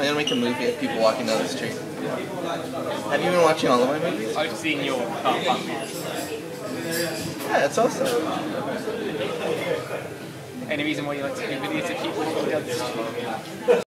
I'm gonna make a movie of people walking down the street. Have you been watching all of my movies? I've seen your car Yeah, it's awesome. Any reason why you like to do videos of people walking down the street?